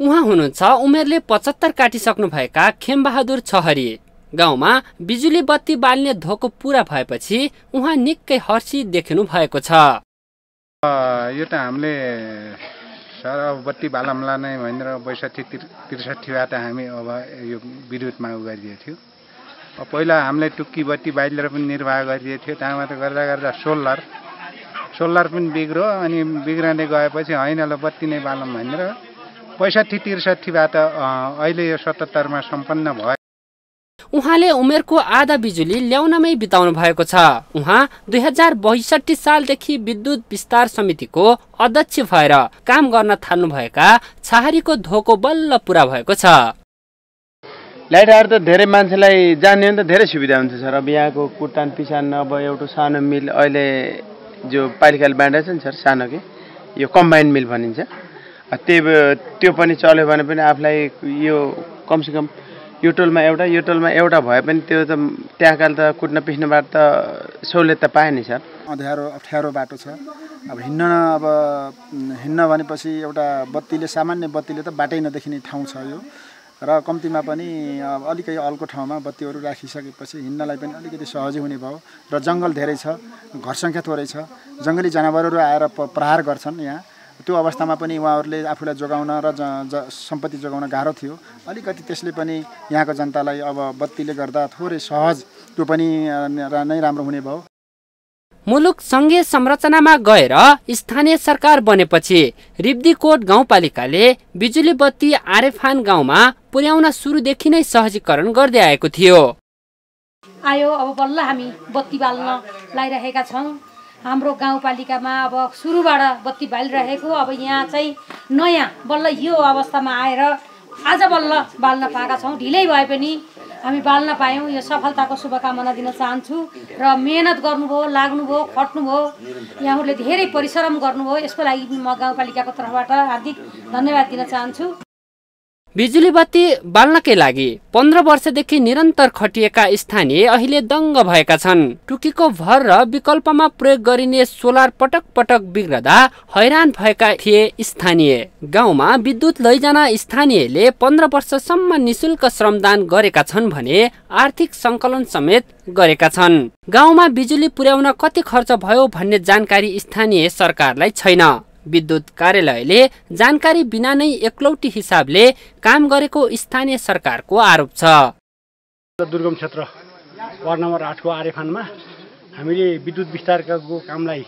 उहाँ हुनुहुन्छ उमेरले पचहत्तर काटिसक्नुभएका खेमबहादुर छहरी। गाउँमा बिजुली बत्ती बाल्ने धोको पुरा भएपछि उहाँ निकै हर्षित देखिनु भएको छ। यो त हामीले सर अब बत्ती बालमला नै भनेर बैसठी त्रिसठीबाट हामी अब यो विद्युतमा उ गरिदिएको थियो। पहिला हामीले टुक्की बत्ती बालेर पनि निर्वाह गरिदिएको थियो त्यहाँबाट गर्दा गर्दा सोलर सोलर पनि बिग्रो अनि बिग्रँदै गएपछि होइन ल बत्ती नै बालौँ भनेर पैँसठी त्रिसठीबाट अहिले यो सतहत्तरमा सम्पन्न भयो। उहाँले उमेरको आधा बिजुली ल्याउनमै बिताउनु भएको छ। उहाँ दुई हजार बैसठी सालदेखि विद्युत विस्तार समितिको अध्यक्ष भएर काम गर्न थाल्नुभएका छहारीको धोको बल्ल पुरा भएको छ। लाइट आएर त धेरै मान्छेलाई जाने त धेरै सुविधा हुन्छ सर। अब यहाँको कुटान पिसान अब एउटा सानो मिल अहिले जो पालिकाले बाँडेको छ नि सर सानो कि यो कम्बाइन्ड मिल भनिन्छ। त्यो त्यो पनि चल्यो भने पनि आफूलाई यो कमसेकम यो टोलमा एउटा यो टोलमा एउटा भए पनि त्यो त त्यहाँकाले त कुट्न पिस्नबाट त सहुलियत त पाएँ नि सर। अँध्यारो अप्ठ्यारो बाटो छ। अब हिँड्न अब हिँड्न भनेपछि एउटा बत्तीले सामान्य बत्तीले त बाटै नदेखिने ठाउँ छ यो। र कम्तीमा पनि अब अलिकति अल्को ठाउँमा बत्तीहरू राखिसकेपछि हिँड्नलाई पनि अलिकति सहजै हुने भयो। र जङ्गल धेरै छ घर सङ्ख्या थोरै छ। जङ्गली जनावरहरू आएर प्रहार गर्छन् यहाँ। त्यो अवस्थामा पनि उहाँहरूले आफूलाई जोगाउन र ज सम्पत्ति जोगाउन गाह्रो थियो। अलिकति त्यसले पनि यहाँको जनतालाई अब बत्तीले गर्दा थोरै सहज त्यो पनि नै राम्रो हुने भयो। मुलुक सङ्घीय संरचनामा गएर स्थानीय सरकार बनेपछि रिब्दीकोट गाउँपालिकाले बिजुली बत्ती आरेफान गाउँमा पुर्याउन सुरुदेखि नै सहजीकरण गर्दै आएको थियो। आयो अब बल्ल हामी बत्ती बाल्न लगाइरहेका छौँ। हाम्रो गाउँपालिकामा अब सुरुबाट बत्ती बालिरहेको अब यहाँ चाहिँ नयाँ बल्ल यो अवस्थामा आएर आज बल्ल बाल्न पाएका छौँ। ढिलै भए पनि हामी बाल्न पायौँ। यो सफलताको शुभकामना दिन चाहन्छु र मेहनत गर्नुभयो लाग्नुभयो खट्नुभयो यहाँहरूले धेरै परिश्रम गर्नुभयो। यसको लागि म गाउँपालिकाको तर्फबाट हार्दिक धन्यवाद दिन चाहन्छु। बिजुली बत्ती बाल्नकै लागि पन्ध्र वर्षदेखि निरन्तर खटिएका स्थानीय अहिले दङ्ग भएका छन्। टुकीको भर र विकल्पमा प्रयोग गरिने सोलर पटक पटक बिग्रदा हैरान भएका थिए स्थानीय। गाउँमा विद्युत लैजान स्थानीयले पन्ध्र वर्षसम्म निशुल्क श्रमदान गरेका छन् भने आर्थिक सङ्कलन समेत गरेका छन्। गाउँमा बिजुली पुर्याउन कति खर्च भयो भन्ने जानकारी स्थानीय सरकारलाई छैन। विद्युत कार्यालयले जानकारी बिना नै एकलौटी हिसाबले काम गरेको स्थानीय सरकारको आरोप छ। दुर्गम क्षेत्र वार्ड नम्बर आठको आरेफानमा हामीले विद्युत विस्तारको कामलाई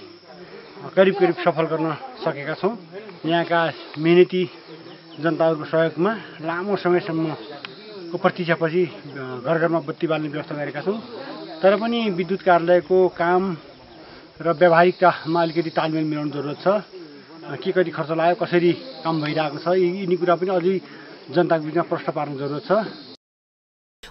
करिब करिब सफल गर्न सकेका छौँ। यहाँका मेहनती जनताहरूको सहयोगमा लामो समयसम्मको प्रतीक्षापछि घर घरमा बत्ती बाल्ने व्यवस्था गरेका छौँ। तर पनि विद्युत कार्यालयको काम र व्यावहारिकतामा अलिकति तालमेल मिलाउनु जरुरत छ। के कति खर्च लाग्यो कसरी काम भइरहेको छ यिनी कुरा पनि अझै जनताको बिचमा प्रश्न पार्नु जरुरत छ।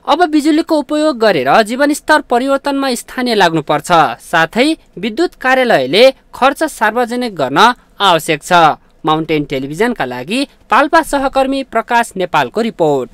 अब बिजुलीको उपयोग गरेर जीवनस्तर परिवर्तनमा स्थानीय लाग्नुपर्छ। साथै विद्युत कार्यालयले खर्च सार्वजनिक गर्न आवश्यक छ। माउन्टेन टेलिभिजनका लागि पाल्पा सहकर्मी प्रकाश नेपालको रिपोर्ट।